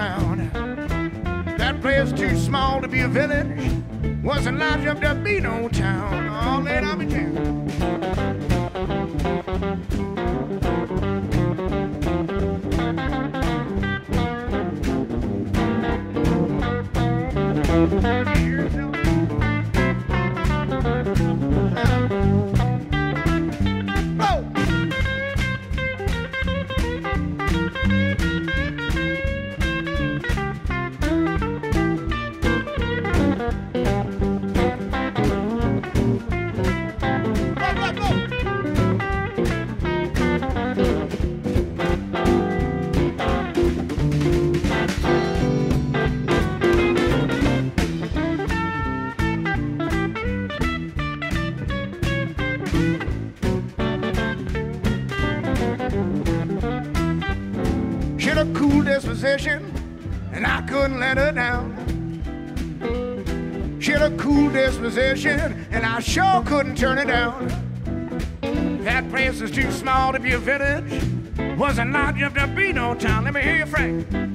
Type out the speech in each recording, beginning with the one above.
around. That place too small to be a village, wasn't large enough to be no town. All that I'll be disposition, and I couldn't let her down. She had a cool disposition, and I sure couldn't turn her down. That place is too small to be a village, wasn't large enough to be no town. Let me hear you, Frank.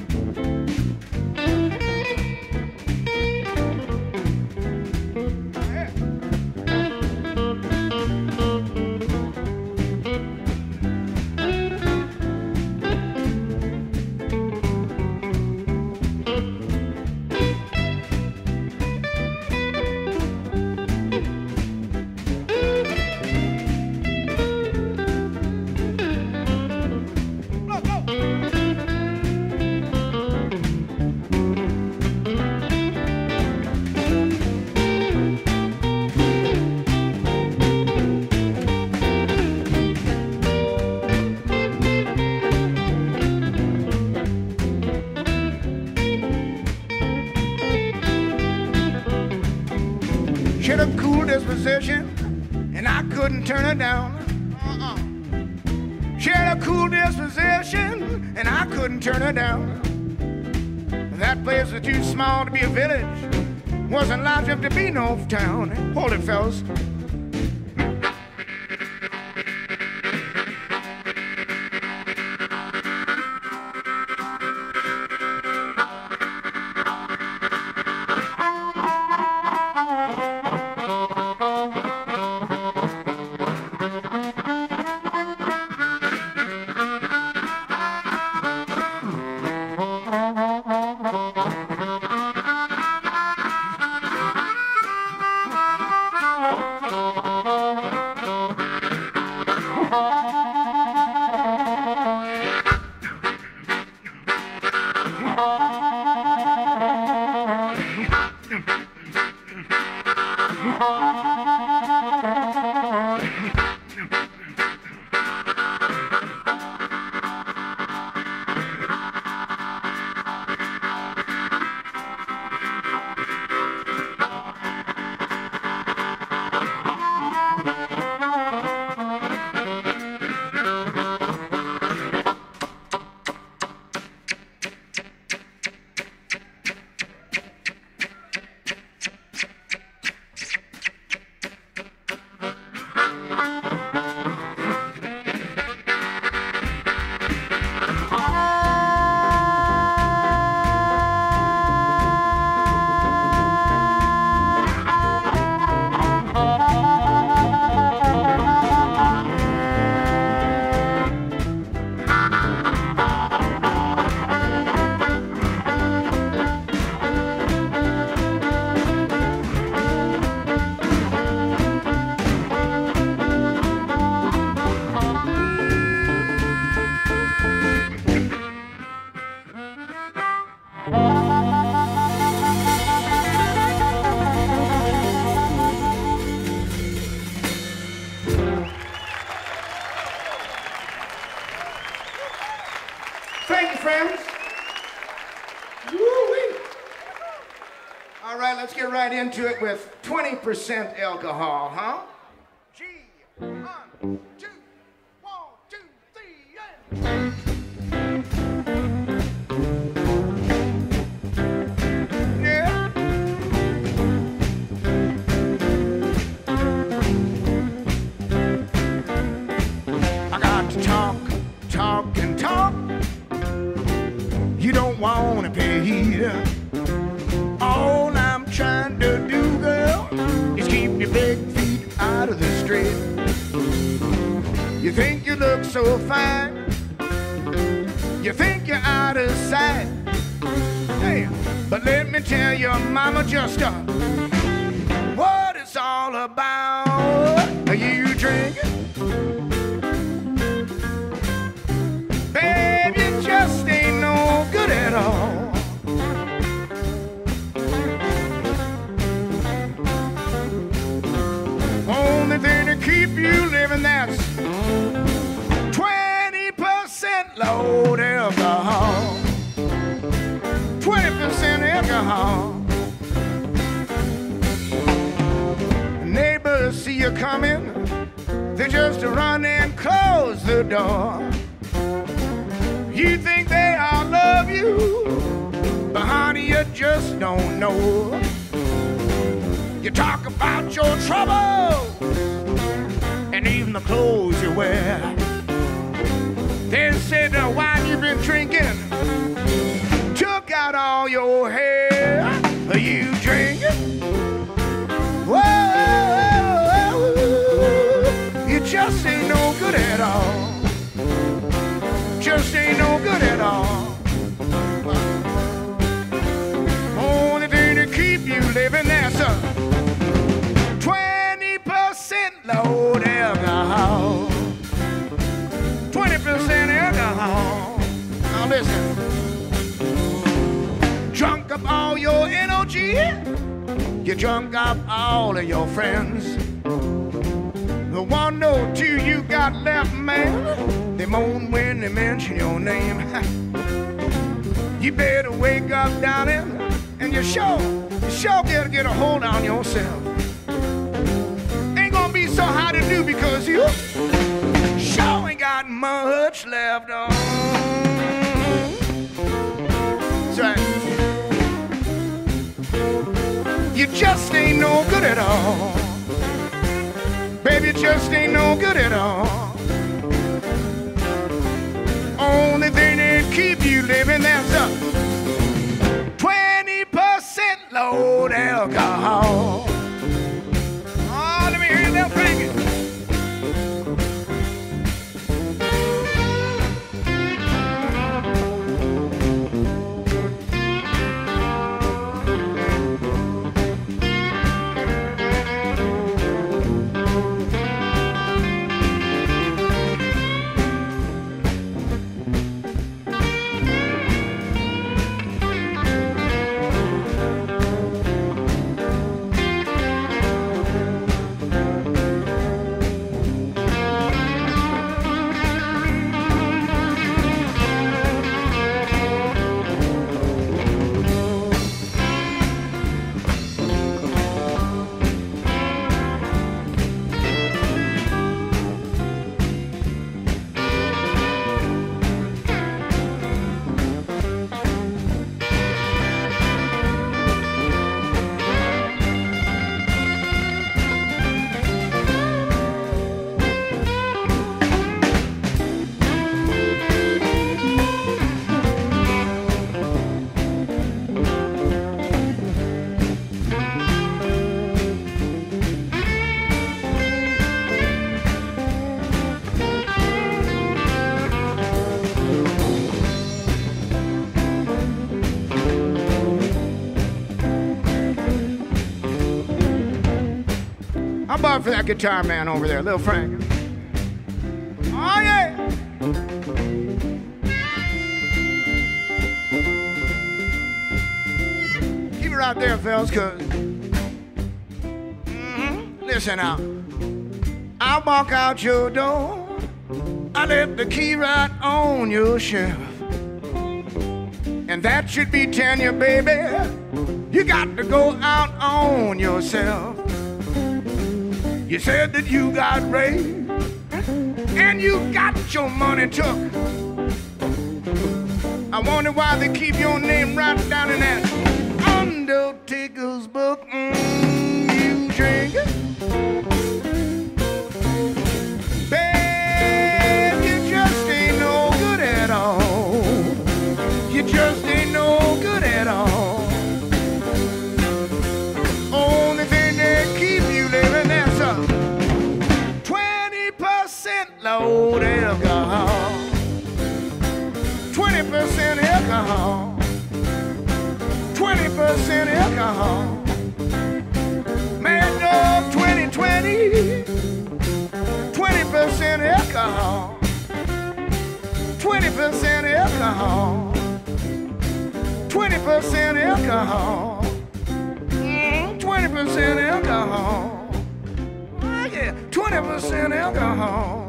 And I couldn't turn her down. Uh-uh. She had a cool disposition, and I couldn't turn her down. That place was too small to be a village, wasn't large enough to be no town. Hold it, fellas. 20% alcohol, huh? G, one, two, one, two, three, and... You look so fine. You think you're out of sight. Hey, but let me tell your mama just uh, what it's all about. Are you drinking? Babe, you just ain't no good at all. Only thing to keep you just run and close the door. You think they all love you, but honey, you just don't know. You talk about your trouble and even the clothes you wear. They said, the wine you've been drinking? Took out all your hair. You good at all. Just ain't no good at all. Only thing to keep you living that's a 20% load alcohol. 20% alcohol. Now listen. Drunk up all your energy. You drunk up all of your friends. The one or two you got left, man, they moan when they mention your name. you better wake up, darling, and you sure, you sure gotta get a hold on yourself. Ain't gonna be so hard to do because you sure ain't got much left on. You just ain't no good at all. Baby, just ain't no good at all. guitar man over there, Lil Frank. Oh, yeah! Keep it right there, fellas, because. Mm-hmm. Listen out. I walk out your door, I left the key right on your shelf. And that should be telling you, baby, you got to go out on yourself. You said that you got raped and you got your money took. I wonder why they keep your name right down in that Undertaker's book. Mm, you drinking? drugs alcohol. Man up 2020, 20% alcohol. 20% alcohol. 20% alcohol. Mm, 20% alcohol. 20% alcohol.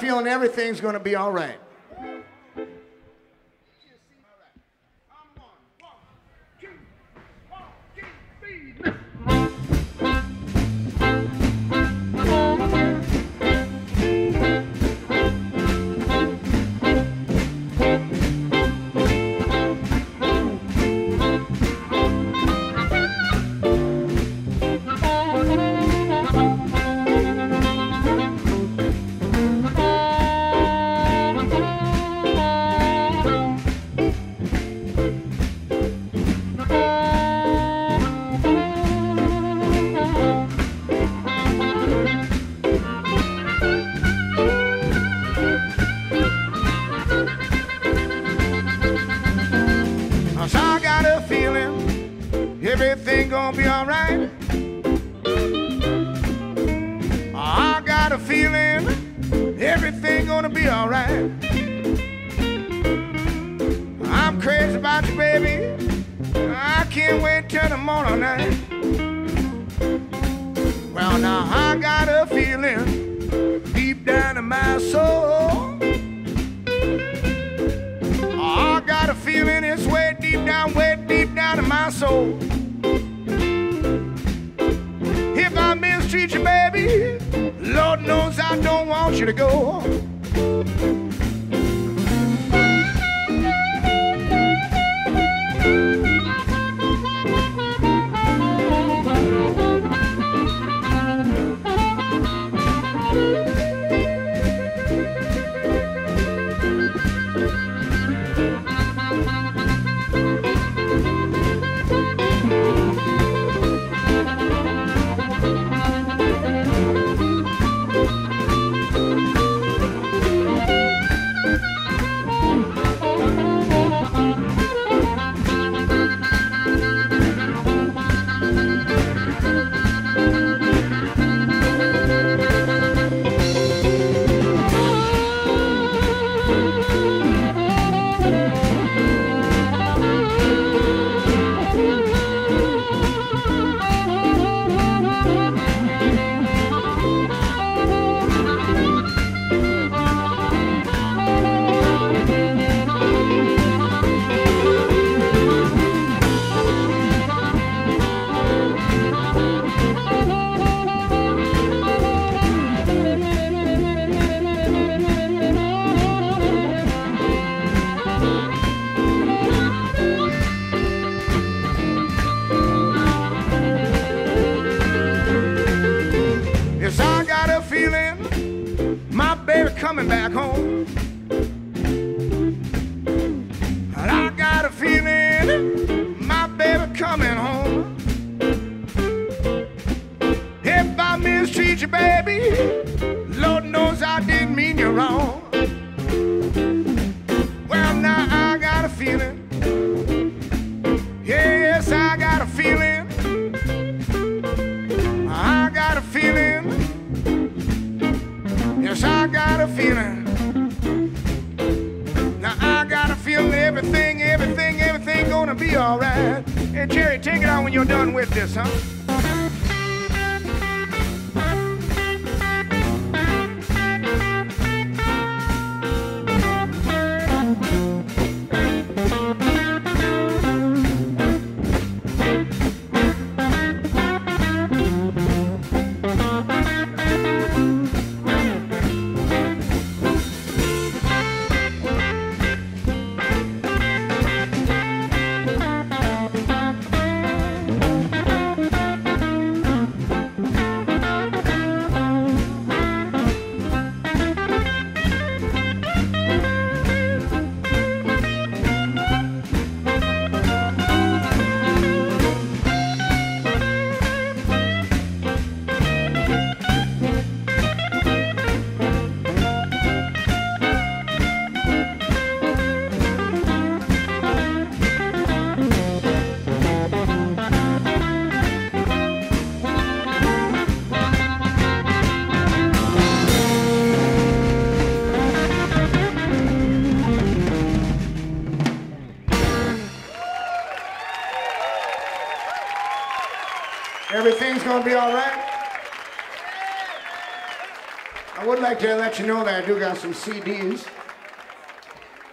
feeling everything's going to be all right. to go. Hey Jerry, take it out when you're done with this, huh? Everything's gonna be all right. I would like to let you know that I do got some CDs.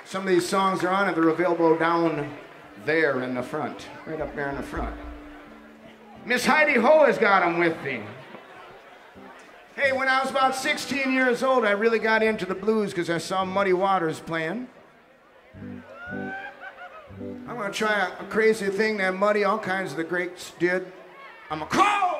Some of these songs are on it. They're available down there in the front, right up there in the front. Miss Heidi Ho has got them with me. Hey, when I was about 16 years old, I really got into the blues because I saw Muddy Waters playing. I'm gonna try a, a crazy thing that Muddy, all kinds of the greats did. I'm gonna call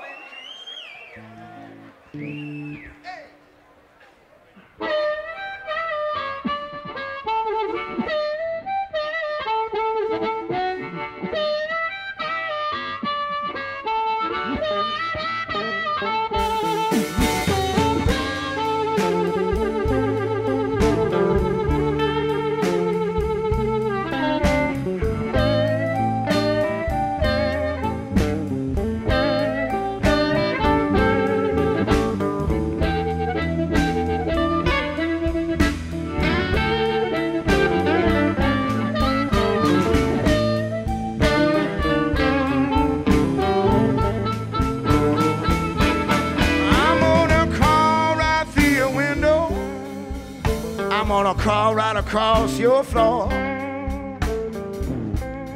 gonna crawl right across your floor.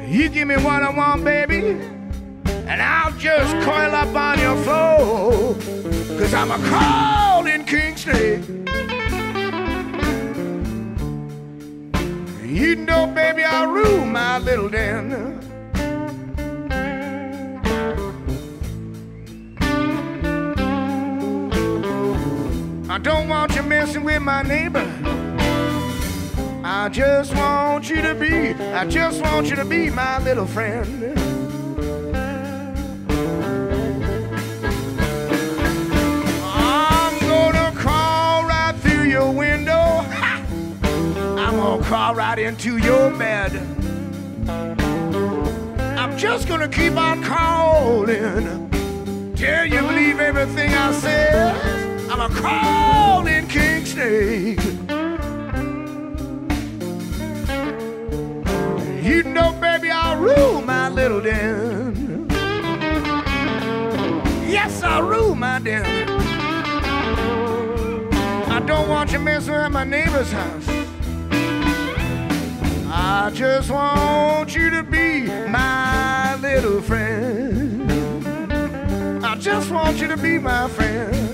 You give me what I want, baby, and I'll just coil up on your floor. Cause I'm a crawling king snake. You know, baby, I'll rule my little den. I don't want you messing with my neighbor. I just want you to be, I just want you to be my little friend. I'm gonna crawl right through your window. Ha! I'm gonna crawl right into your bed. I'm just gonna keep on calling till you believe everything I said. I'm a crawling king snake. Know, baby, I'll rule my little den. Yes, I'll rule my den. I don't want you messing with my neighbor's house. I just want you to be my little friend. I just want you to be my friend.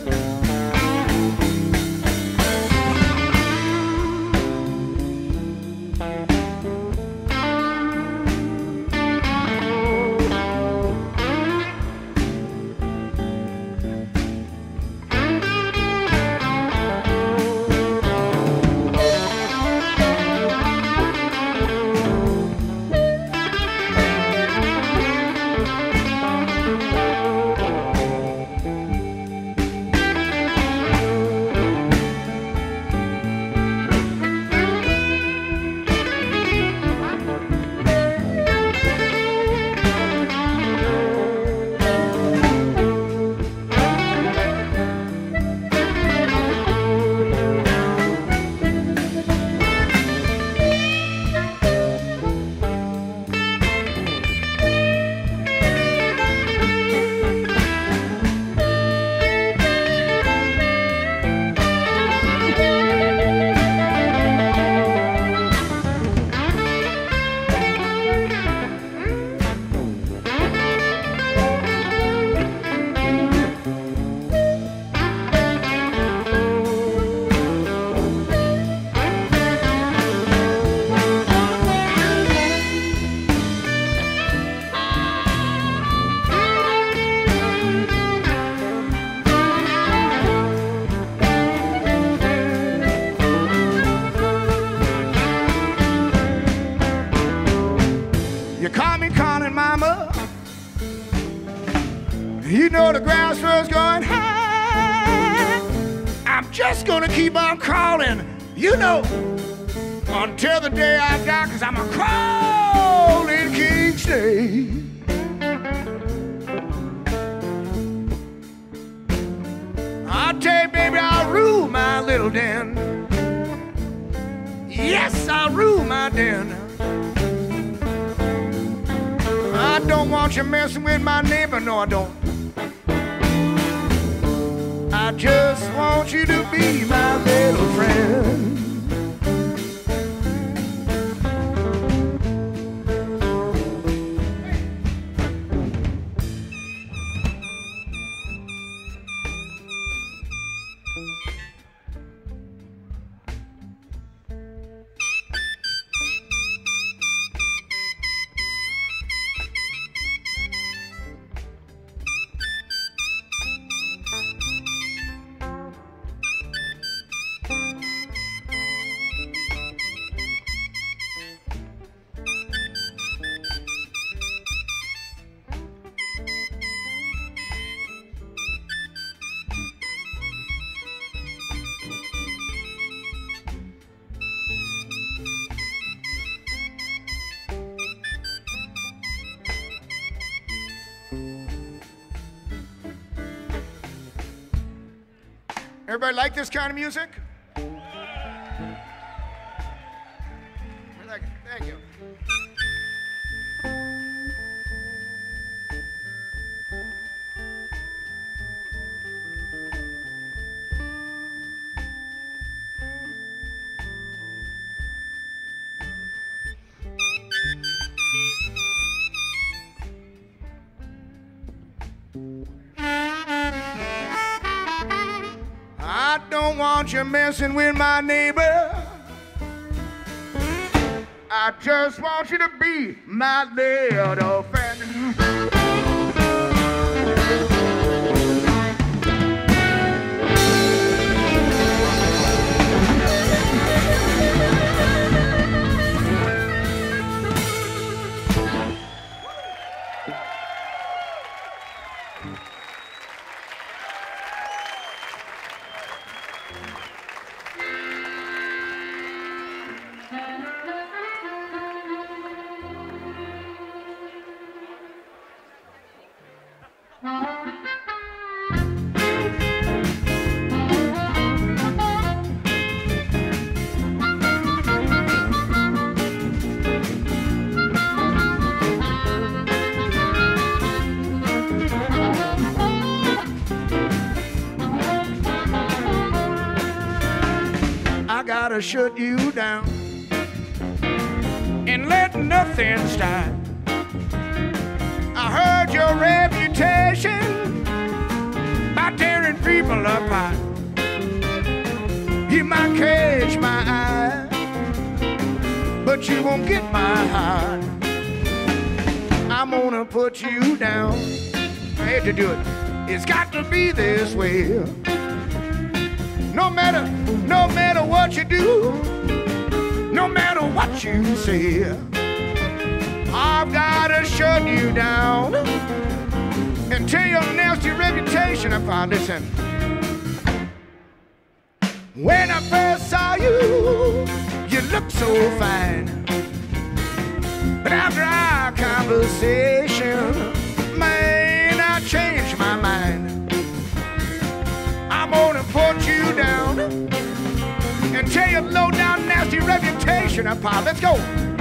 Know, until the day I die, cause I'm a crawling king snake. I tell you, baby, I'll rule my little den. Yes, I'll rule my den. I don't want you messing with my Everybody like this kind of music? Don't you messing with my neighbor. I just want you to be my little friend. Gotta shut you down and let nothing stop. I heard your reputation by tearing people apart. You might catch my eye, but you won't get my heart. I'm gonna put you down. I had to do it. It's got to be this way. No matter, no matter what you do, no matter what you say, I've gotta shut you down tell your nasty reputation apart. Listen, when I first saw you, you looked so fine. But after our conversation, reputation apart. Let's go.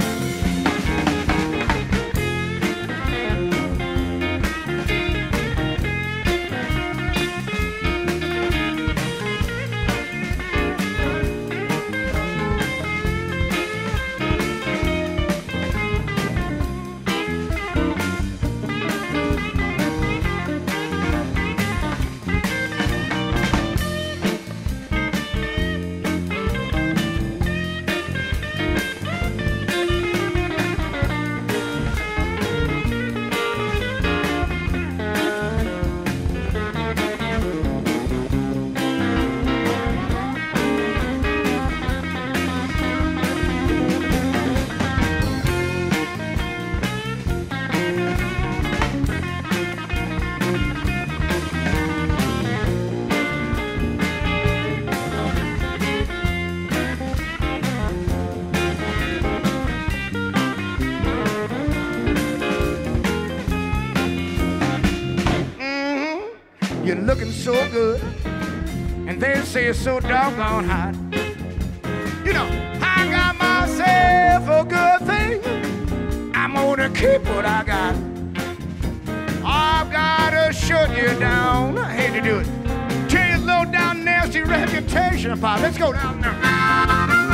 Looking so good. And they say it's so doggone hot. You know, I got myself a good thing. I'm gonna keep what I got. I've gotta shut you down. I hate to do it. Tell you low down nasty reputation about. Let's go down there.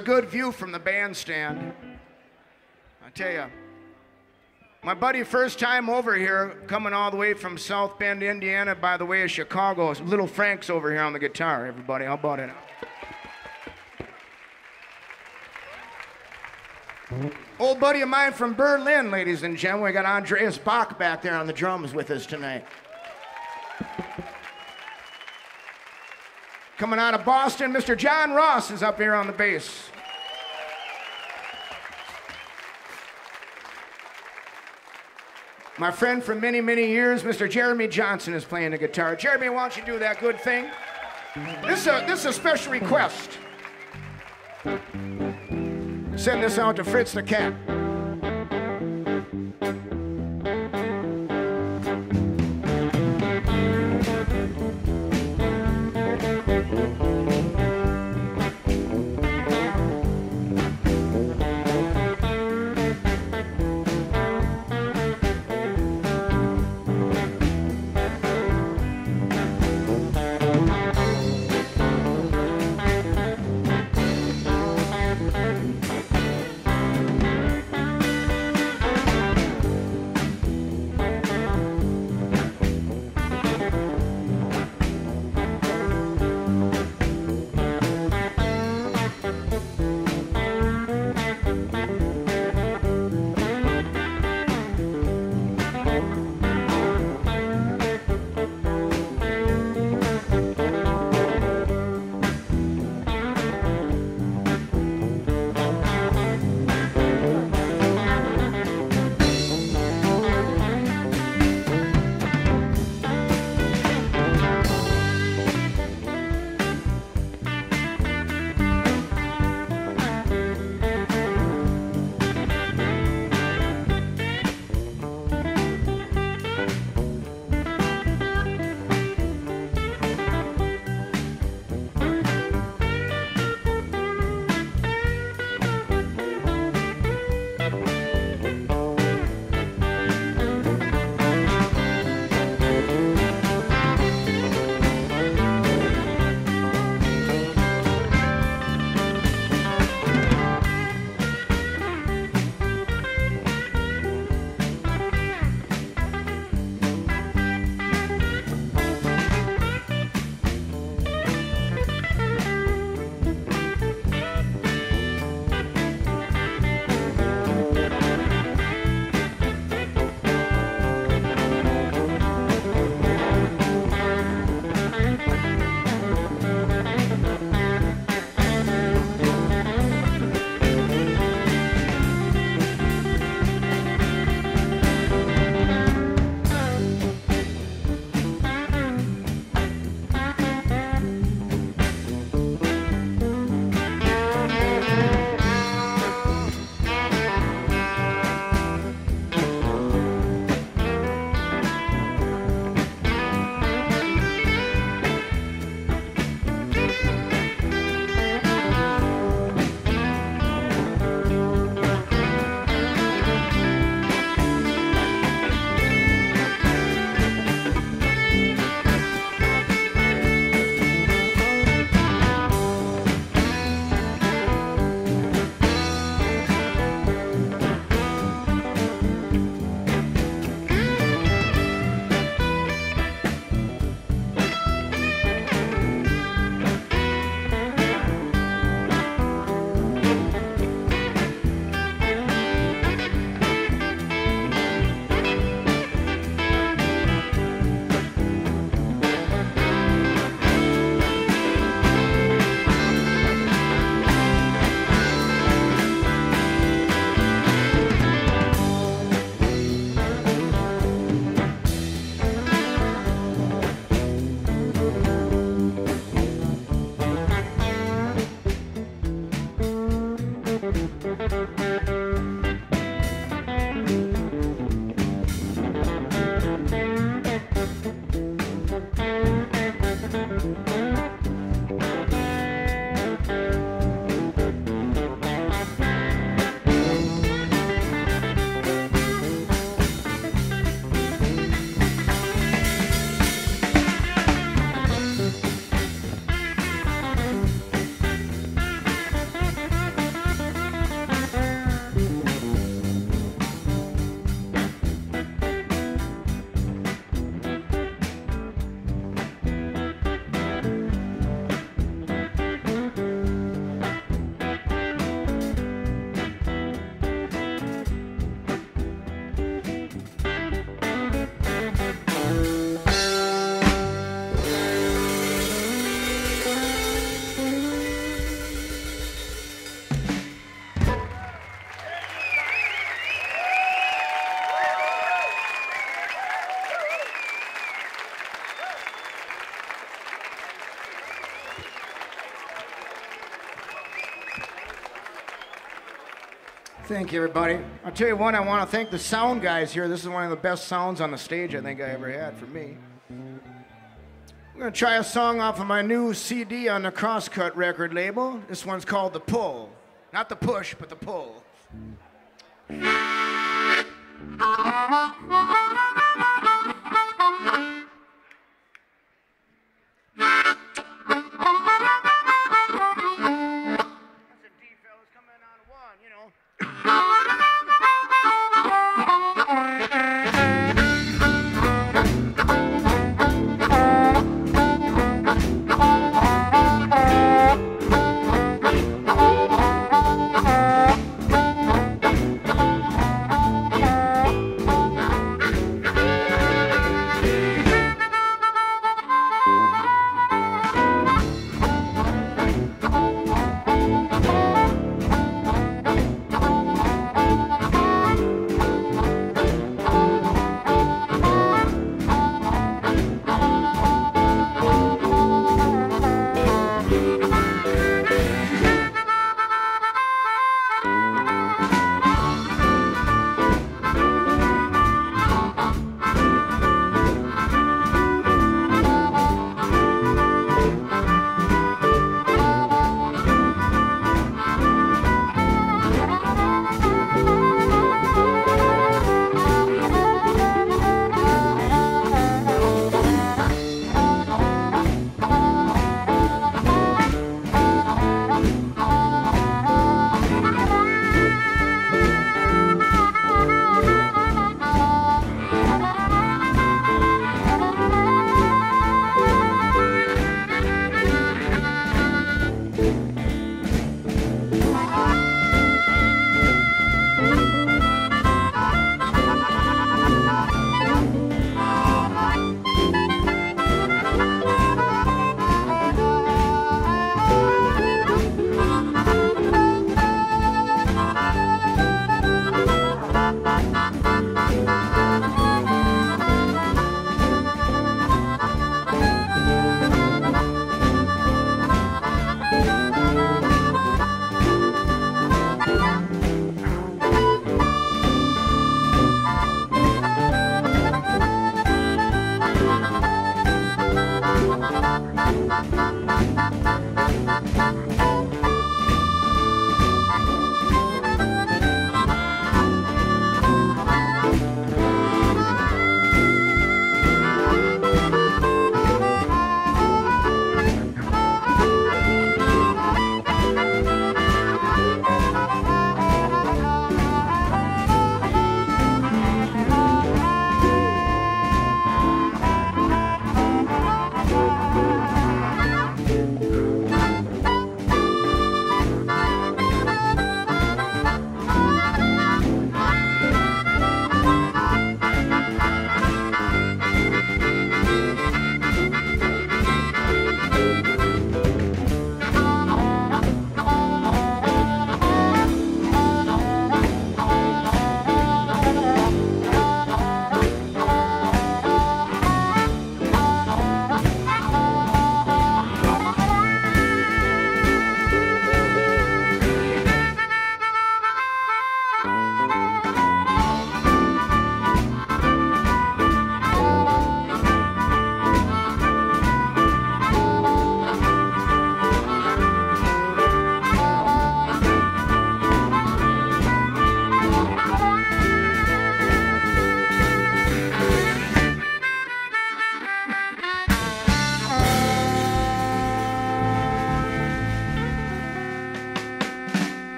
A good view from the bandstand. I tell you, my buddy, first time over here, coming all the way from South Bend, Indiana, by the way of Chicago. Little Frank's over here on the guitar, everybody. How about it? Old buddy of mine from Berlin, ladies and gentlemen. We got Andreas Bach back there on the drums with us tonight. Coming out of Boston, Mr. Jon Ross is up here on the bass. My friend from many, many years, Mr. Jeremy Johnson, is playing the guitar. Jeremy, why don't you do that good thing? This is a, this is a special request. Send this out to Fritz the Cat. Thank you, everybody. I'll tell you what, I want to thank the sound guys here. This is one of the best sounds on the stage I think I ever had for me. I'm going to try a song off of my new CD on the Crosscut record label. This one's called The Pull. Not the push, but the pull.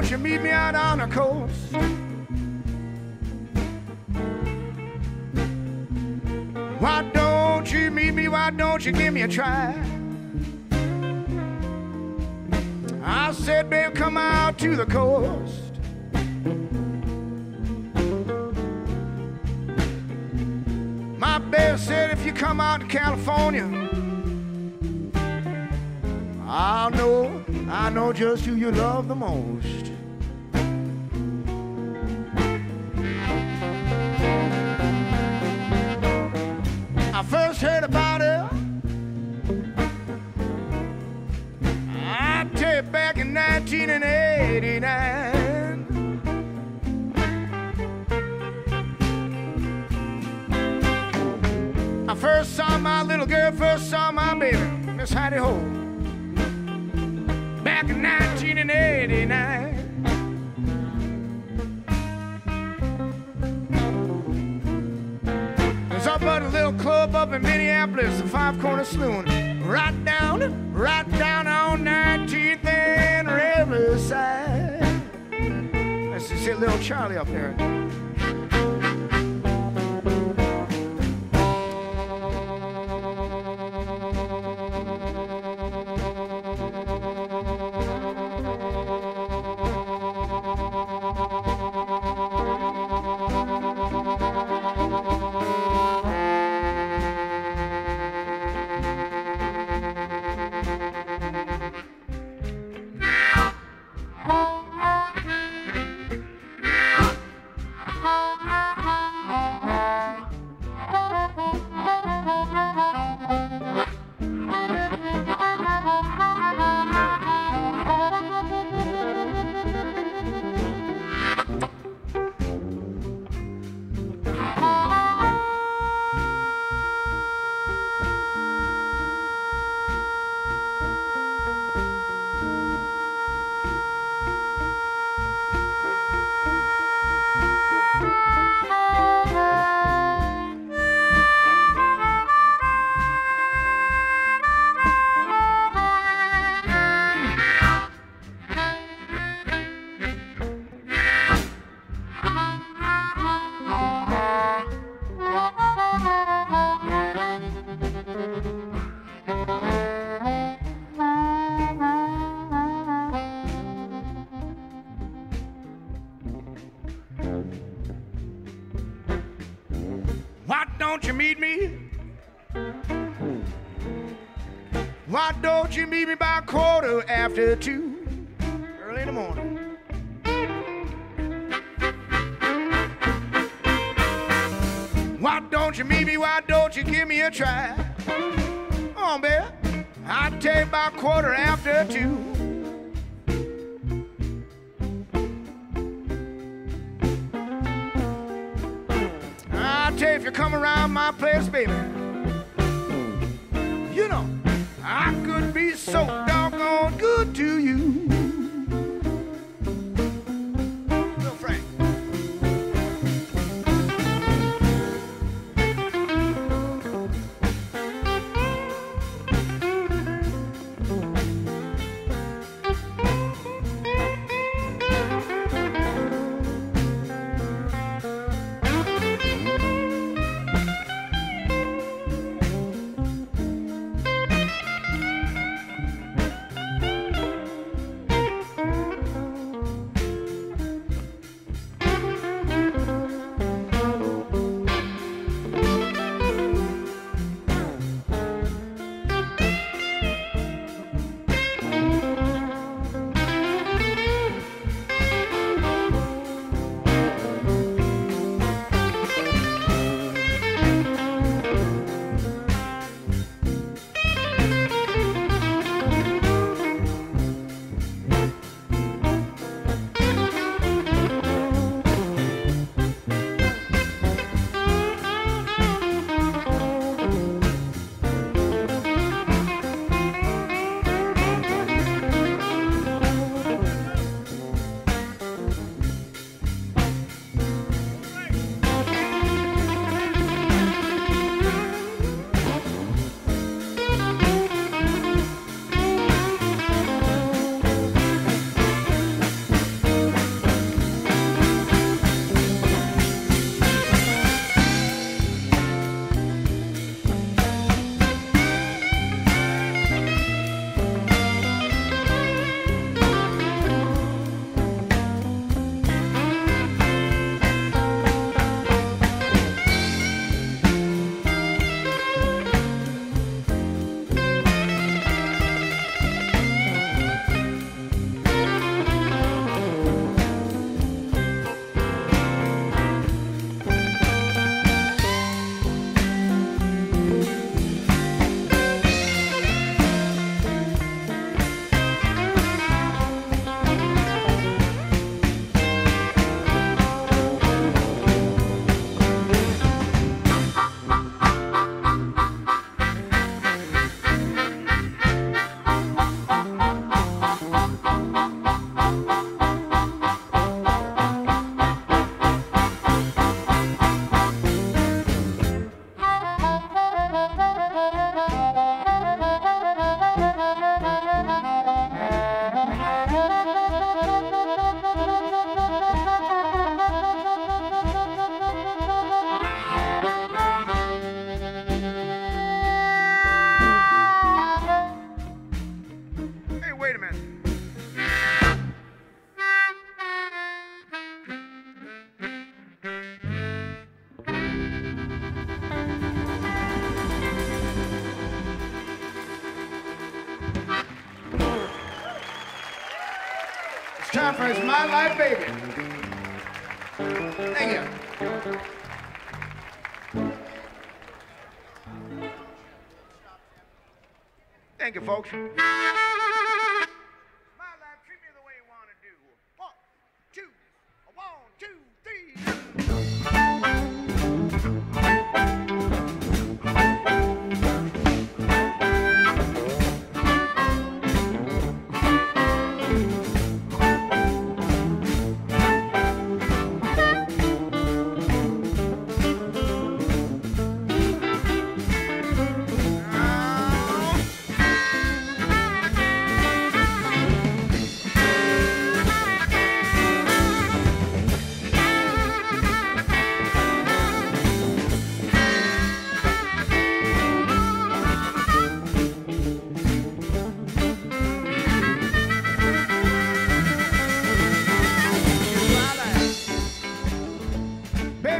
Don't you meet me out on the coast? Why don't you meet me? Why don't you give me a try? I said, babe, come out to the coast. My babe said, if you come out to California, I'll know, I know just who you love the most. I first heard about it. I tell you back in 1989. I first saw my little girl, first saw my baby, Miss Hattie Ho. Back in 1989. Club up in Minneapolis, the Five Corner Saloon. Right down, right down on 19th and Riverside. Let's just see little Charlie up there. After two? My Baby. Thank you. Thank you, folks.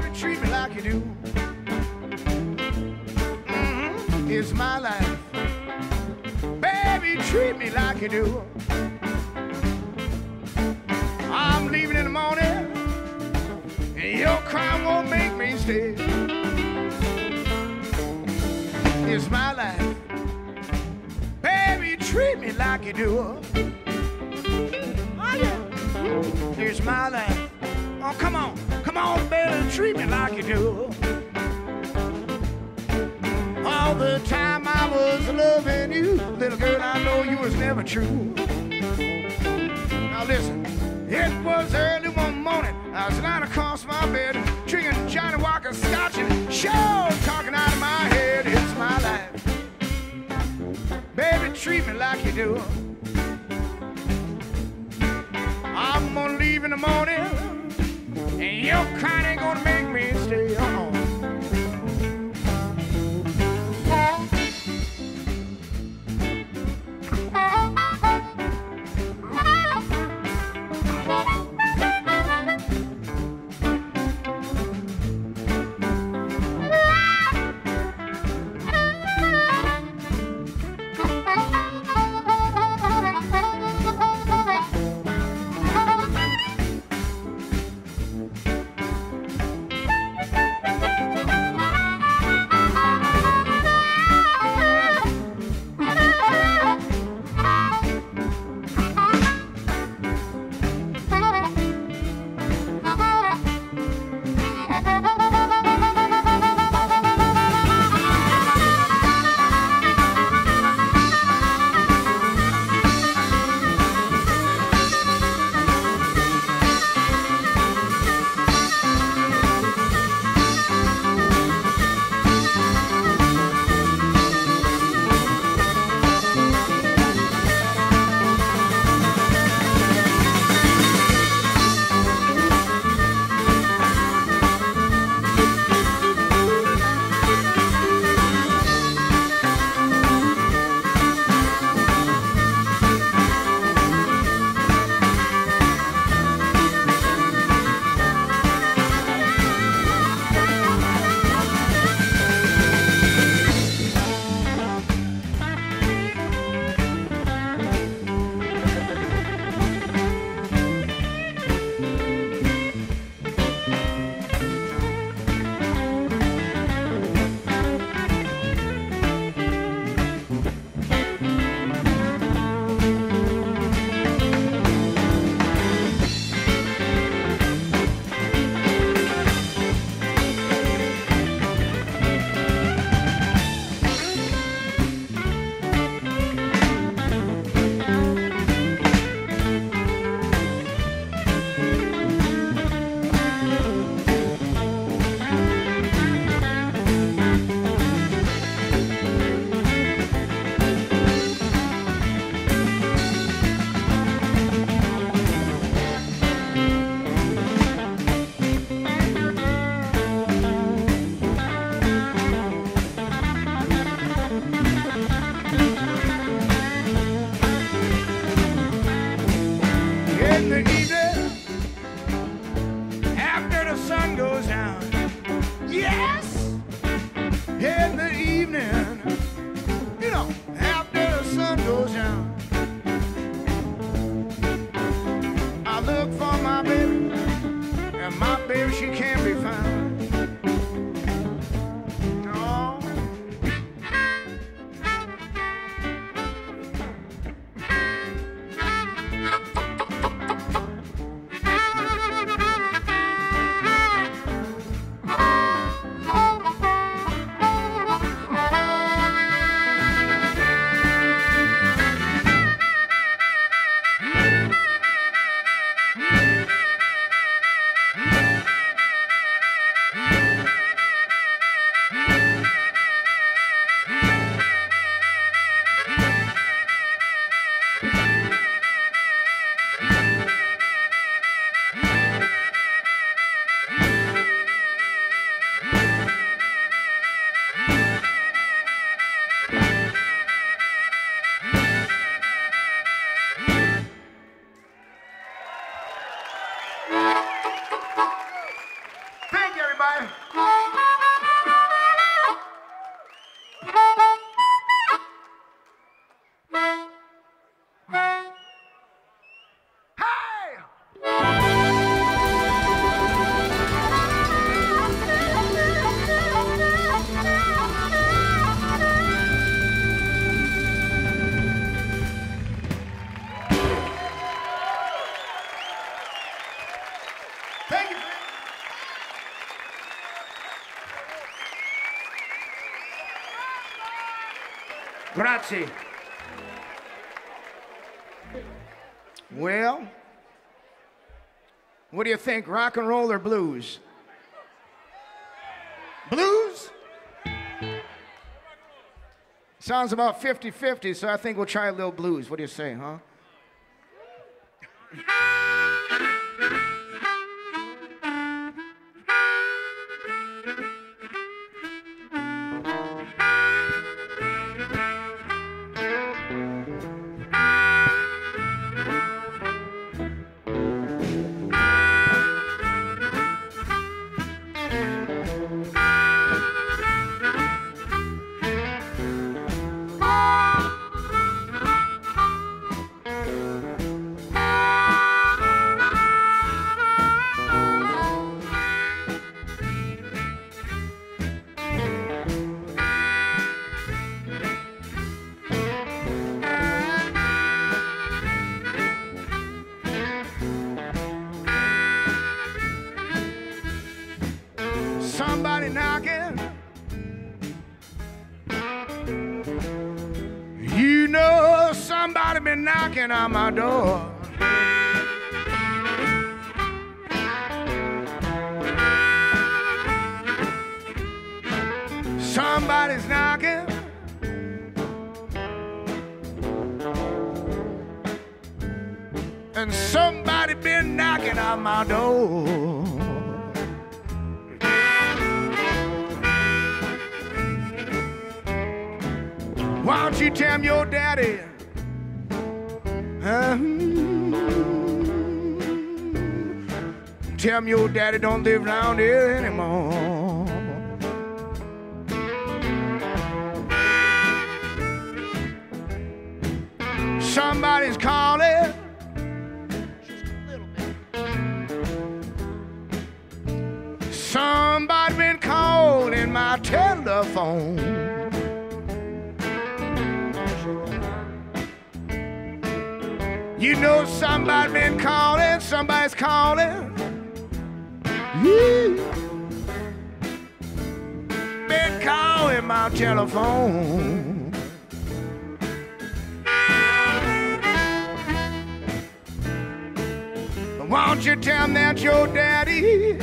baby, treat me like you do. Mm-hmm, it's my life. Baby, treat me like you do. I'm leaving in the morning, and your crime won't make me stay. It's my life. Baby, treat me like you do. Here's my life. Oh, come on. Come on, baby, treat me like you do. All the time I was loving you, little girl, I know you was never true. Now listen, it was early one morning, I was lying across my bed, drinking Johnnie Walker scotch and show talking out of my head, it's my life. Baby, treat me like you do. I'm gonna leave in the morning. And you're kinda gonna make me Grazie. Well, what do you think, rock and roll or blues? Blues? Sounds about 50 50, so I think we'll try a little blues. What do you say, huh? Your daddy don't live around here anymore. Somebody's calling. Somebody been calling my telephone. You know somebody been calling, somebody's calling. Been calling my telephone. Why don't you tell them that your daddy?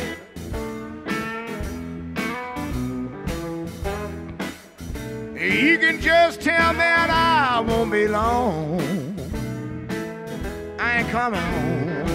You can just tell that I won't be long. I ain't coming home.